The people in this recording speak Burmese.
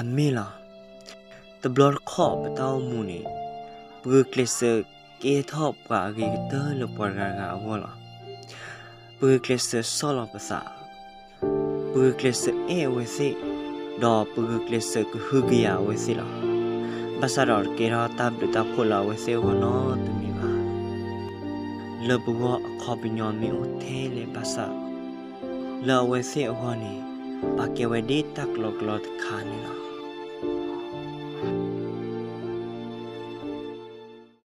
အမေလာတဘလခော့ပတောင်းမှုနေဘူကလစ်ကေထော့ပါဂေတလပရဂါဝလာဘူကလစ်ဆောလပစာဘူကလစ်အေဝစီဒေါ်ဘူကလစ်ကဟုဂီယာဝစီလာဘာသာရကေရာတဘတခိုလာဝစီဝနောတမီပါလဘဝအခေါပညောမီဦးသေးလေဘာသာလာဝစီအဟောနီပါကေဝဒီတက်လောကလောခါနီလာ